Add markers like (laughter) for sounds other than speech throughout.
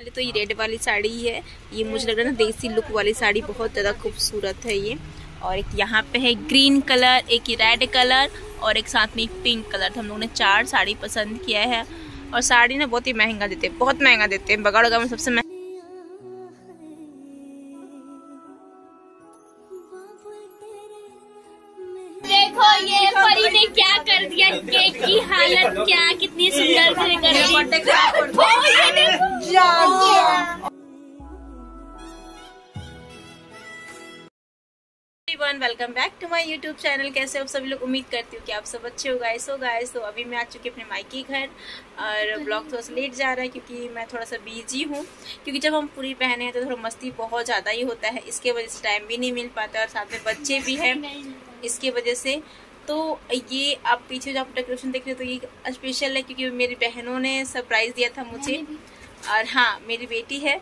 पहले तो ये रेड वाली साड़ी ही। है ये मुझे लग रहा है ना देसी लुक वाली साड़ी बहुत ज़्यादा खूबसूरत है ये। और एक यहाँ पे है ग्रीन कलर, एक रेड कलर और एक साथ में पिंक कलर। हम लोगों ने चार साड़ी पसंद किया है। और साड़ी ना बहुत ही महँगा देते हैं, बहुत महँगा देते हैं। बगड़ में सबसे महँगा दिया केक की हालत क्या कितनी सुंदर से कर welcome back to my YouTube channel कैसे हो सभी लोग? उम्मीद करती हूँ कि आप सब अच्छे हो गाइस हो गाइस तो अभी मैं आ चुकी अपने मायके घर और ब्लॉग थोड़ा सा लेट जा रहा है क्योंकि मैं थोड़ा सा बिज़ी हूँ। क्योंकि जब हम पूरी पहने हैं तो थोड़ा मस्ती बहुत ज़्यादा ही होता है। इसके वजह से टाइम भी नहीं मिल पाता और साथ में बच्चे भी हैं। इसके वजह से तो ये आप पीछे जो आप डेकोरेशन देख रहे हो तो ये स्पेशल है क्योंकि मेरी बहनों ने सरप्राइज़ दिया था मुझे। और हाँ मेरी बेटी है।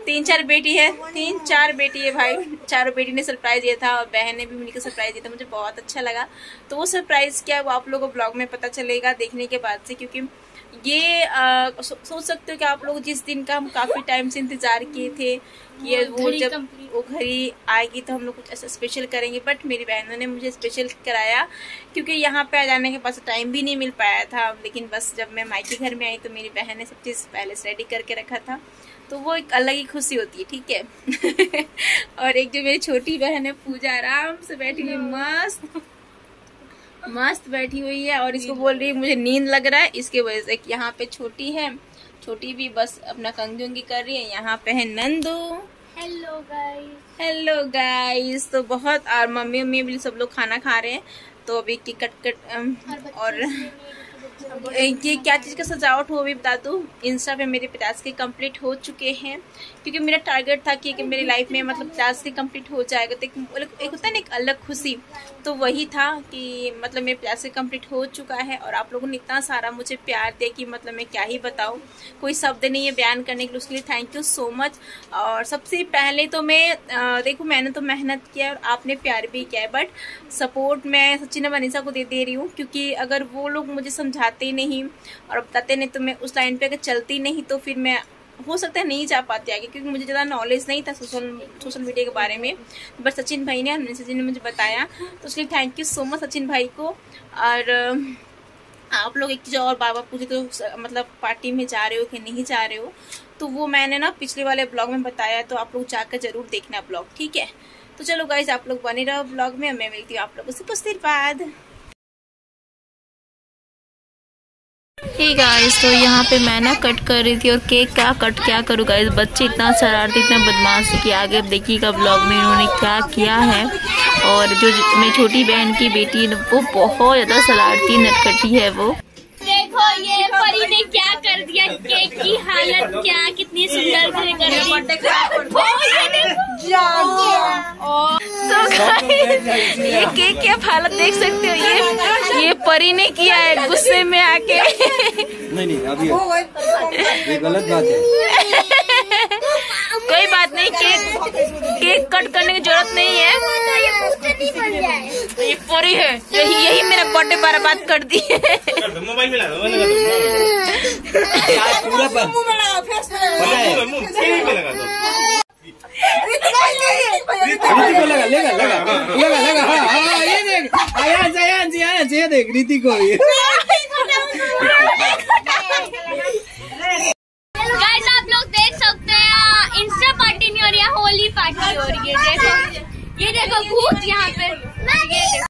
तीन चार बेटी है। तीन चार बेटी है भाई। चारों बेटी ने सरप्राइज़ दिया था और बहन ने भी मिलकर को सरप्राइज़ दिया था। मुझे बहुत अच्छा लगा। तो वो सरप्राइज़ क्या है वो आप लोगों को ब्लॉग में पता चलेगा देखने के बाद से क्योंकि ये आ, सो, सोच सकते हो कि आप लोग जिस दिन का हम काफ़ी टाइम से इंतज़ार किए थे कि वो जब वो घड़ी आएगी तो हम लोग कुछ ऐसा स्पेशल करेंगे बट मेरी बहनों ने मुझे स्पेशल कराया क्योंकि यहाँ पे आ जाने के पास टाइम भी नहीं मिल पाया था। लेकिन बस जब मैं मायके घर में आई तो मेरी बहन ने सब चीज़ पहले से रेडी करके रखा था। तो वो एक अलग ही खुशी होती है ठीक है? (laughs) और एक जो मेरी छोटी बहन है पूजा आराम से बैठी हुई मस्त। मस्त बैठी हुई है और इसको बोल रही है मुझे नींद लग रहा है। इसके वजह से यहाँ पे छोटी है। छोटी भी बस अपना कंगी कर रही है। यहाँ पे है Nandu. Hello guys hello guys तो बहुत और मम्मी मम्मी भी सब लोग खाना खा रहे हैं। तो अभी टिकट कट कट और ये क्या चीज़ का सजावट हो भी बता दूँ? इंस्टा पे मेरे पचास के कंप्लीट हो चुके हैं। क्योंकि मेरा टारगेट था कि, कि मेरी लाइफ में मतलब पचास के कंप्लीट हो जाएगा। तो एक, एक होता है ना एक अलग खुशी। तो वही था कि मतलब मेरे पचास के कंप्लीट हो चुका है और आप लोगों ने इतना सारा मुझे प्यार दिया कि मतलब मैं क्या ही बताऊँ। कोई शब्द नहीं है बयान करने के लिए उसके लिए थैंक यू सो मच और सबसे पहले तो मैं देखो मैंने तो मेहनत किया और आपने प्यार भी किया है। बट सपोर्ट मैं सचिन मनीषा को दे दे रही हूँ। क्योंकि अगर वो लोग मुझे समझाते नहीं और बताते नहीं तो मैं उस लाइन पे अगर चलती नहीं तो फिर मैं, हो सकता है नहीं जा पाते आगे, क्योंकि मुझे ज़्यादा नॉलेज नहीं था सोशल सोशल मीडिया के बारे में। बट सचिन भाई ने सचिन ने मुझे बताया। तो उसके thank you so much Sachin भाई को। और आप लोग एक चीज़ और बाबा पूछे तो मतलब पार्टी में जा रहे हो कि नहीं जा रहे हो? तो वो मैंने ना पिछले वाले ब्लॉग में बताया तो आप लोग जाकर ज़रूर देखना ब्लॉग ठीक है? तो चलो गाइज़ आप लोग बने रहो ब्लॉग में, मैं मिलती हूँ आप लोगों से कुछ देर बाद। ही गाइस तो यहाँ पे मैं ना कट कर रही थी और केक क्या कट क्या करूँ गाइस बच्चे इतना शरारती इतना बदमाश कि आगे अब देखिएगा ब्लॉग में इन्होंने क्या किया है। और जो मेरी छोटी बहन की बेटी वो बहुत ज़्यादा शरारती नटखटी है वो। देखो ये परी ने क्या कर दिया? केक की हालत क्या? कितनी सुंदर से कर (laughs) तो ये केक की हालत देख सकते हो। ये ये परी ने किया है गुस्से में आके। नहीं नहीं अभी ये गलत बात है। कोई बात नहीं केक केक कट करने की ज़रूरत नहीं है। ये परी है यही यही मेरा बर्थडे बात कर दी है। मोबाइल पूरा लगा लेगा लगा। हो रही है होली पार्टी हो रही है। देखो ये देखो भूत यहाँ पे।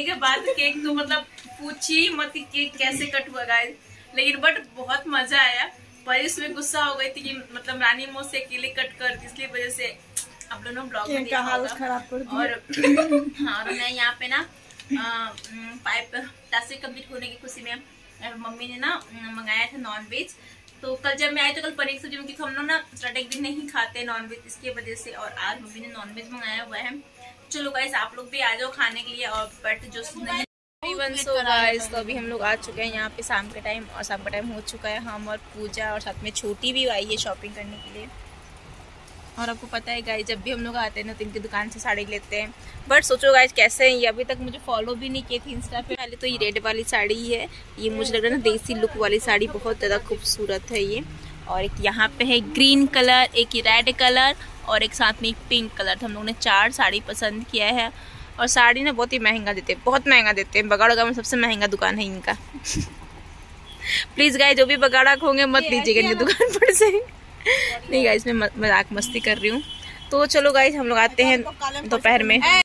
करने के बाद केक तो मतलब पूछिए मत कि केक कैसे कट हुआ गाइस लेकिन बट बहुत मज़ा आया। पर इसमें गुस्सा हो गई थी कि मतलब रानी मोह से अकेले कट कर इसलिए वजह से आप लोगों ब्लॉग में देखा होगा। खराब कर और (laughs) हाँ और मैं यहाँ पे ना पाइप टास्क कंप्लीट होने की खुशी में मम्मी ने ना मंगाया था नॉन वेज तो कल जब मैं आई तो कल पनीर की सब्ज़ी में क्योंकि हम लोग ना सैटरडे दिन नहीं खाते नॉन वेज इसकी वजह से और आज मम्मी ने नॉन वेज मंगाया हुआ है। चलो गाइस आप लोग भी आ जाओ खाने के लिए और बट जो Everyone, तो अभी हम लोग आ चुके हैं यहाँ पे शाम के टाइम और शाम का टाइम हो चुका है हम और पूजा और साथ में छोटी भी आई है शॉपिंग करने के लिए। और आपको पता है गाइस जब भी हम लोग आते हैं ना तो इनकी दुकान से साड़ी लेते हैं। बट सोचो गाइस कैसे हैं ये? अभी तक मुझे फॉलो भी नहीं किए थे इंस्टा पे। पहले तो ये रेड वाली साड़ी ही है ये मुझे लग रहा है ना देसी लुक वाली साड़ी बहुत ज़्यादा खूबसूरत है ये। और एक यहाँ पे है ग्रीन कलर एक रेड कलर और एक साथ में पिंक कलर। तो हम लोगों ने चार साड़ी पसंद किया है। और साड़ी ना बहुत ही महँगा देते हैं बहुत महँगा देते हैं। बगाड़ा में सबसे महँगा दुकान है इनका। (laughs) प्लीज़ गाय जो भी बगाड़ा होंगे मत लीजिएगा इनकी दुकान पर से। (laughs) नहीं गाइस मैं मज़ाक मस्ती कर रही हूँ। तो चलो गाइस हम लोग आते हैं दोपहर में।